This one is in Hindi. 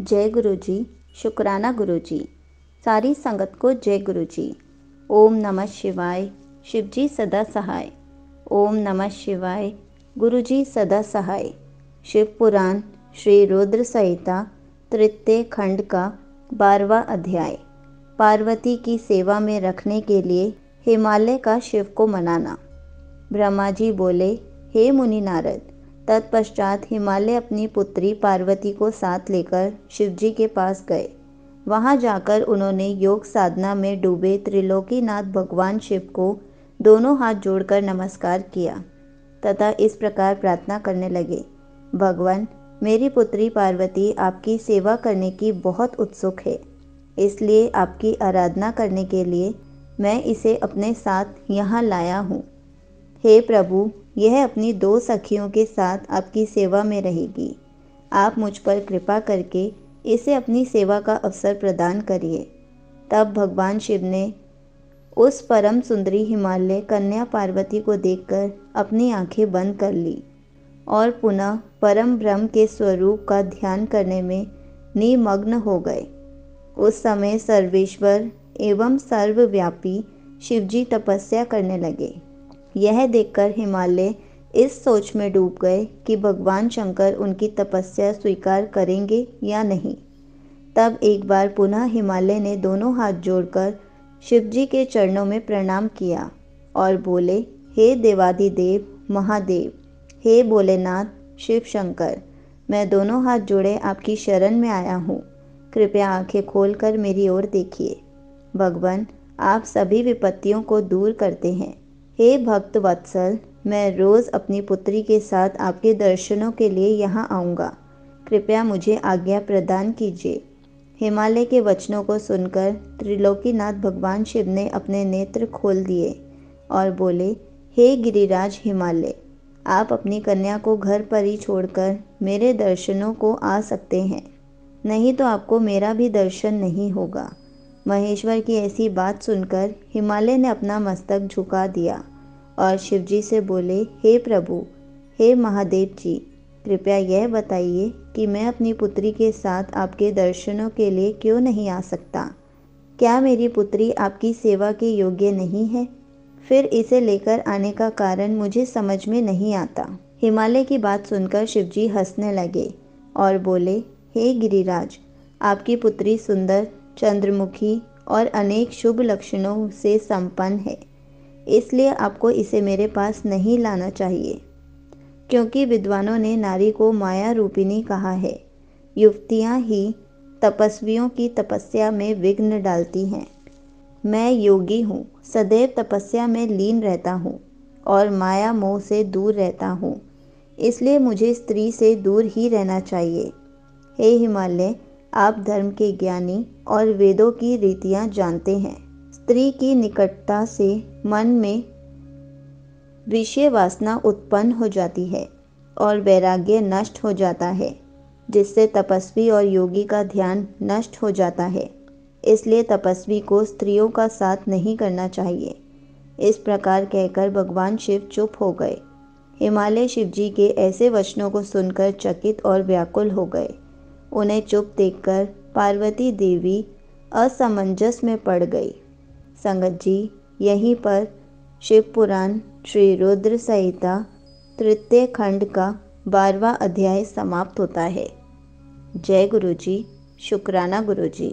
जय गुरु जी शुक्राना गुरु जी सारी संगत को जय गुरु जी ओम नमः शिवाय शिव जी सदा सहाय। ओम नमः शिवाय गुरु जी सदा सहाय। शिव पुराण, श्री रुद्र संहिता, तृतीय खंड का बारवा अध्याय। पार्वती की सेवा में रखने के लिए हिमालय का शिव को मनाना। ब्रह्मा जी बोले, हे मुनि नारद तत्पश्चात हिमालय अपनी पुत्री पार्वती को साथ लेकर शिवजी के पास गए। वहाँ जाकर उन्होंने योग साधना में डूबे त्रिलोकीनाथ भगवान शिव को दोनों हाथ जोड़कर नमस्कार किया, तथा इस प्रकार प्रार्थना करने लगे, भगवान, मेरी पुत्री पार्वती आपकी सेवा करने की बहुत उत्सुक है। इसलिए आपकी आराधना करने के लिए मैं इसे अपने साथ यहाँ लाया हूँ। हे प्रभु, यह अपनी दो सखियों के साथ आपकी सेवा में रहेगी। आप मुझ पर कृपा करके इसे अपनी सेवा का अवसर प्रदान करिए। तब भगवान शिव ने उस परम सुंदरी हिमालय कन्या पार्वती को देखकर अपनी आँखें बंद कर ली और पुनः परम ब्रह्म के स्वरूप का ध्यान करने में निमग्न हो गए। उस समय सर्वेश्वर एवं सर्वव्यापी शिवजी तपस्या करने लगे। यह देखकर हिमालय इस सोच में डूब गए कि भगवान शंकर उनकी तपस्या स्वीकार करेंगे या नहीं। तब एक बार पुनः हिमालय ने दोनों हाथ जोड़कर शिवजी के चरणों में प्रणाम किया और बोले, हे देवादिदेव महादेव, हे भोलेनाथ, शिव शंकर, मैं दोनों हाथ जोड़े आपकी शरण में आया हूँ। कृपया आँखें खोलकर मेरी ओर देखिए। भगवान, आप सभी विपत्तियों को दूर करते हैं। हे भक्त वत्सल, मैं रोज़ अपनी पुत्री के साथ आपके दर्शनों के लिए यहाँ आऊँगा। कृपया मुझे आज्ञा प्रदान कीजिए। हिमालय के वचनों को सुनकर त्रिलोकीनाथ भगवान शिव ने अपने नेत्र खोल दिए और बोले, हे गिरिराज हिमालय, आप अपनी कन्या को घर पर ही छोड़कर मेरे दर्शनों को आ सकते हैं। नहीं तो आपको मेरा भी दर्शन नहीं होगा। महेश्वर की ऐसी बात सुनकर हिमालय ने अपना मस्तक झुका दिया और शिवजी से बोले, हे प्रभु, हे महादेव जी, कृपया यह बताइए कि मैं अपनी पुत्री के साथ आपके दर्शनों के लिए क्यों नहीं आ सकता? क्या मेरी पुत्री आपकी सेवा के योग्य नहीं है? फिर इसे लेकर आने का कारण मुझे समझ में नहीं आता। हिमालय की बात सुनकर शिवजी हंसने लगे और बोले, हे गिरिराज, आपकी पुत्री सुंदर चंद्रमुखी और अनेक शुभ लक्षणों से संपन्न है। इसलिए आपको इसे मेरे पास नहीं लाना चाहिए, क्योंकि विद्वानों ने नारी को माया रूपिणी कहा है। युवतियाँ ही तपस्वियों की तपस्या में विघ्न डालती हैं। मैं योगी हूँ, सदैव तपस्या में लीन रहता हूँ और माया मोह से दूर रहता हूँ। इसलिए मुझे स्त्री से दूर ही रहना चाहिए। हे हिमालय आप धर्म के ज्ञानी और वेदों की रीतियाँ जानते हैं। स्त्री की निकटता से मन में विषय वासना उत्पन्न हो जाती है और वैराग्य नष्ट हो जाता है, जिससे तपस्वी और योगी का ध्यान नष्ट हो जाता है। इसलिए तपस्वी को स्त्रियों का साथ नहीं करना चाहिए। इस प्रकार कहकर भगवान शिव चुप हो गए। हिमालय शिव जी के ऐसे वचनों को सुनकर चकित और व्याकुल हो गए। उन्हें चुप देखकर पार्वती देवी असमंजस में पड़ गई। संगत जी, यहीं पर शिवपुराण श्री रुद्र संहिता तृतीय खंड का बारवा अध्याय समाप्त होता है। जय गुरु जी शुक्राना गुरु जी